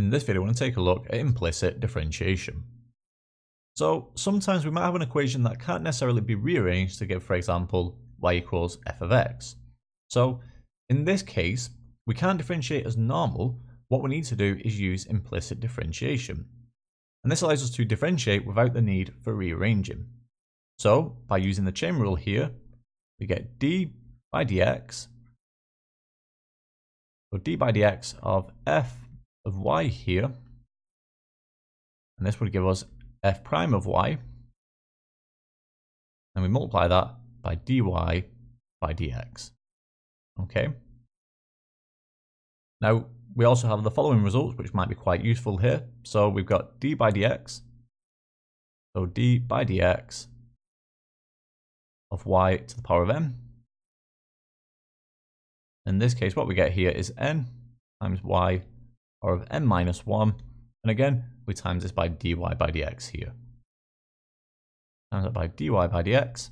In this video, I want to take a look at implicit differentiation. So sometimes we might have an equation that can't necessarily be rearranged to give, for example, y equals f of x. So in this case, we can't differentiate as normal. What we need to do is use implicit differentiation. And this allows us to differentiate without the need for rearranging. So by using the chain rule here, we get d by dx, so d by dx of f of y here, and this would give us f prime of y, and we multiply that by dy by dx. Okay. Now, we also have the following results, which might be quite useful here. So we've got d by dx, so d by dx of y to the power of m. In this case, what we get here is n times y power of n minus 1. And again, we times this by dy by dx here. Times that by dy by dx.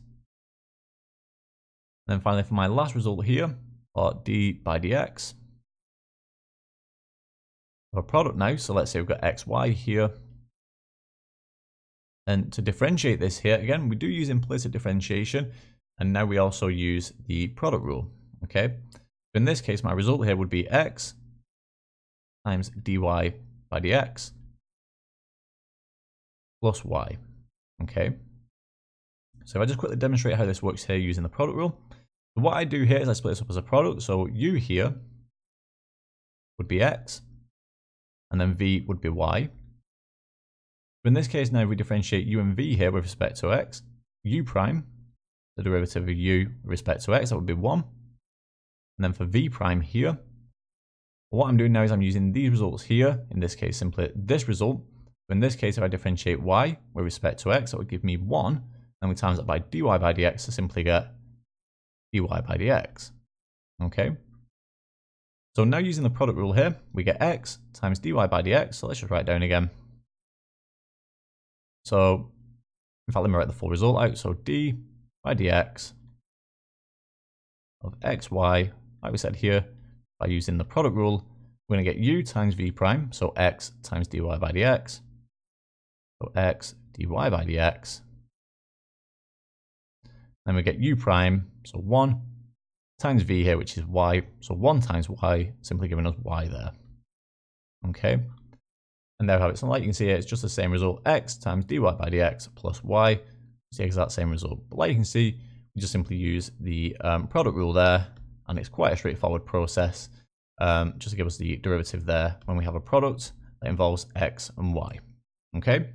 And then finally, for my last result here, or d by dx, a product now. So let's say we've got xy here. And to differentiate this here, again, we do use implicit differentiation. And now we also use the product rule. Okay. In this case, my result here would be x times dy by dx plus y. Okay. So if I just quickly demonstrate how this works here using the product rule. So what I do here is I split this up as a product. So u here would be x, and then v would be y. But in this case now we differentiate u and v here with respect to x. u prime, the derivative of u with respect to x, that would be 1. And then for v prime here, what I'm doing now is I'm using these results here, in this case simply this result. in this case, if I differentiate y with respect to x, that would give me 1. And we times that by dy by dx to simply get dy by dx. Okay. So now using the product rule here, we get x times dy by dx. So let's just write down again. So in fact, let me write the full result out. So d by dx of xy, like we said here, by using the product rule, we're going to get u times v prime, so x times dy by dx. So x dy by dx. Then we get u prime, so 1 times v here, which is y. So 1 times y, simply giving us y there. Okay. And there we have it. So like you can see here, it's just the same result. x times dy by dx plus y. It's the exact same result. But like you can see, we just simply use the um, product rule there. And it's quite a straightforward process um, just to give us the derivative there when we have a product that involves x and y. Okay.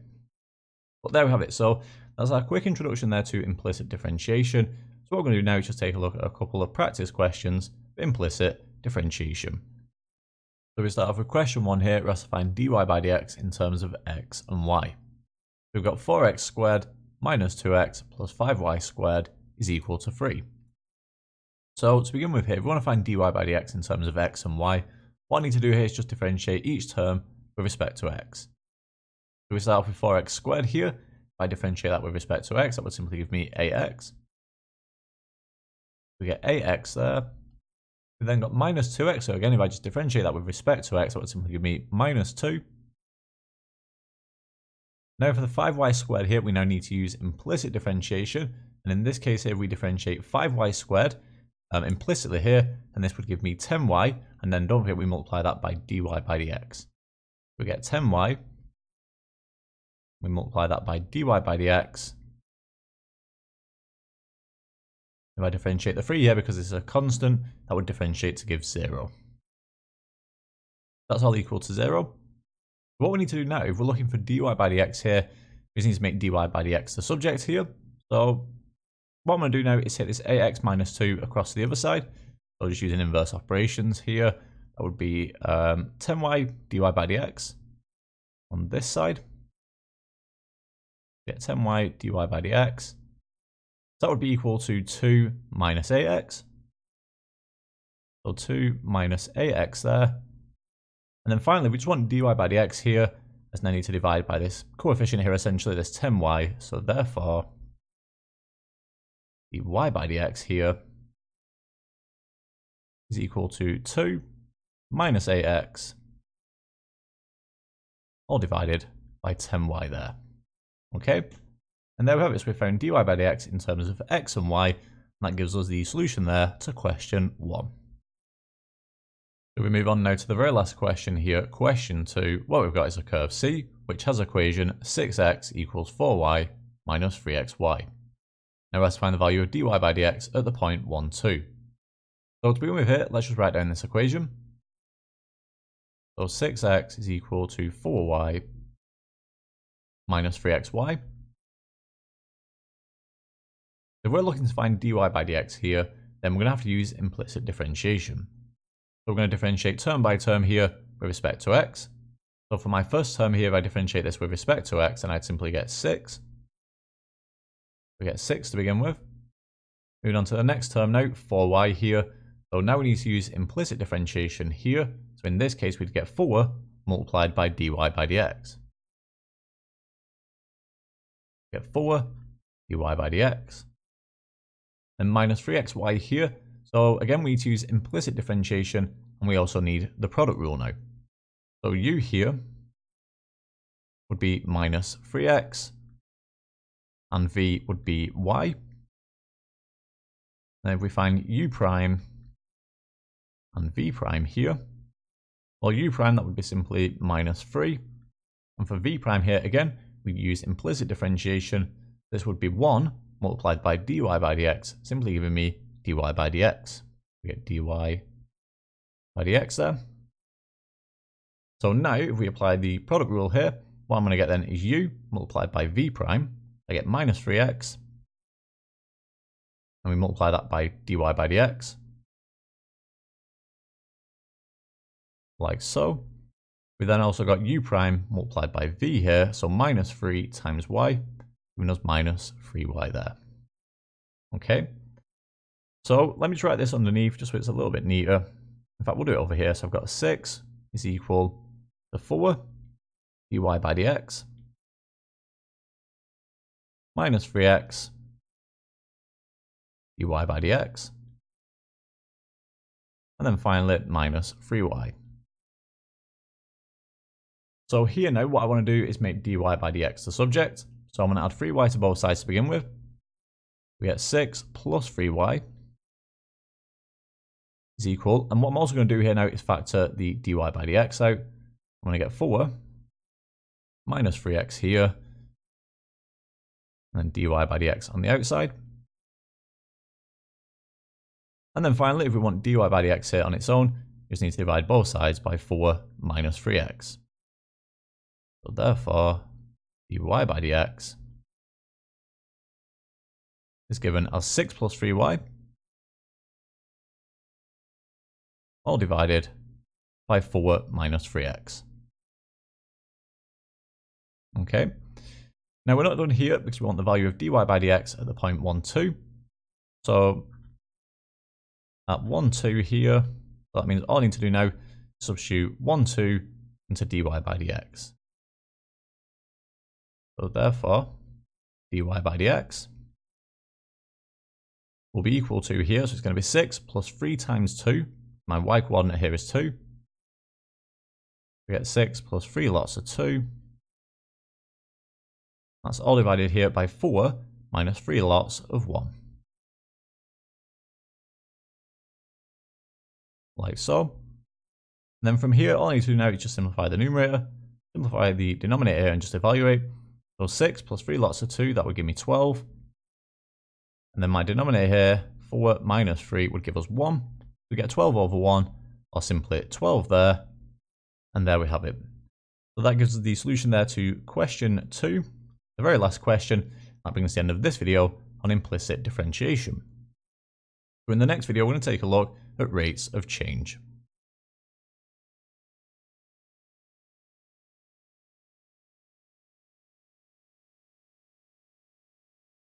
But there we have it. So that's our quick introduction there to implicit differentiation. So what we're going to do now is just take a look at a couple of practice questions implicit differentiation. So we start off with question one here, We're asked to find dy by dx in terms of x and y. We've got 4x squared minus 2x plus 5y squared is equal to 3. So to begin with here, if we want to find dy by dx in terms of x and y, what I need to do here is just differentiate each term with respect to x. So we start off with 4x squared here. If I differentiate that with respect to x, that would simply give me ax. We get ax there. We then got minus 2x. So again, if I just differentiate that with respect to x, that would simply give me minus 2. Now for the 5y squared here, we now need to use implicit differentiation. And in this case here, we differentiate 5y squared um, implicitly here, and this would give me 10y, and then don't forget we multiply that by dy by dx. We get 10y, we multiply that by dy by dx. If I differentiate the 3 here because it's a constant, that would differentiate to give 0. That's all equal to 0. What we need to do now, if we're looking for dy by dx here, we just need to make dy by dx the subject here. So what I'm going to do now is hit this ax minus 2 across the other side. I'll just using inverse operations here. That would be um, 10y dy by dx on this side. Get 10y dy by dx. That would be equal to 2 minus ax. So 2 minus ax there. And then finally, we just want dy by dx here. As now need to divide by this coefficient here, essentially this 10y. So therefore, dy by dx here is equal to 2 minus ax all divided by 10y there. Okay? And there we have it. So we found dy by dx in terms of x and y. And that gives us the solution there to question 1. So we move on now to the very last question here. Question 2. What we've got is a curve C, which has equation 6x equals 4y minus 3xy. Now let's find the value of dy by dx at the point 1, 2. So to begin with here, let's just write down this equation. So 6x is equal to 4y minus 3xy. If we're looking to find dy by dx here, then we're going to have to use implicit differentiation. So we're going to differentiate term by term here with respect to x. So for my first term here, if I differentiate this with respect to x, then I'd simply get 6. We get 6 to begin with. Moving on to the next term now, 4y here. So now we need to use implicit differentiation here. So in this case, we'd get 4 multiplied by dy by dx. Get 4 dy by dx. And minus 3xy here. So again, we need to use implicit differentiation, and we also need the product rule now. So u here would be minus 3x, and v would be y. And if we find u prime and v prime here, well, u prime, that would be simply minus 3. And for v prime here, again, we use implicit differentiation. This would be 1 multiplied by dy by dx, simply giving me dy by dx. We get dy by dx there. So now, if we apply the product rule here, what I'm going to get then is u multiplied by v prime. I get minus 3x. And we multiply that by dy by dx. Like so. We then also got u prime multiplied by v here. So minus 3 times y, giving us minus 3y there. Okay. So let me just write this underneath just so it's a little bit neater. In fact, we'll do it over here. So I've got a 6 is equal to 4 dy by dx minus 3x dy by dx. And then finally, minus 3y. So here now, what I want to do is make dy by dx the subject. So I'm going to add 3y to both sides to begin with. We get 6 plus 3y is equal. And what I'm also going to do here now is factor the dy by dx out. I'm going to get 4 minus 3x here and then dy by dx on the outside. And then finally, if we want dy by dx here on its own, we just need to divide both sides by 4 minus 3x. So therefore, dy by dx is given as 6 plus 3y, all divided by 4 minus 3x. Okay. Now we're not done here because we want the value of dy by dx at the point 1, 2. So at 1, 2 here, that means all I need to do now is substitute 1, 2 into dy by dx. So therefore, dy by dx will be equal to here, so it's going to be 6 plus 3 times 2. My y coordinate here is 2. We get 6 plus 3 lots of 2 that's all divided here by 4 minus 3 lots of 1. Like so. And then from here, all I need to do now is just simplify the numerator, simplify the denominator and just evaluate. So 6 plus 3 lots of 2, that would give me 12. And then my denominator here, 4 minus 3 would give us 1. We get 12 over 1, or simply 12 there. And there we have it. So that gives us the solution there to question 2. The very last question, that brings us the end of this video on implicit differentiation. So in the next video, we're going to take a look at rates of change.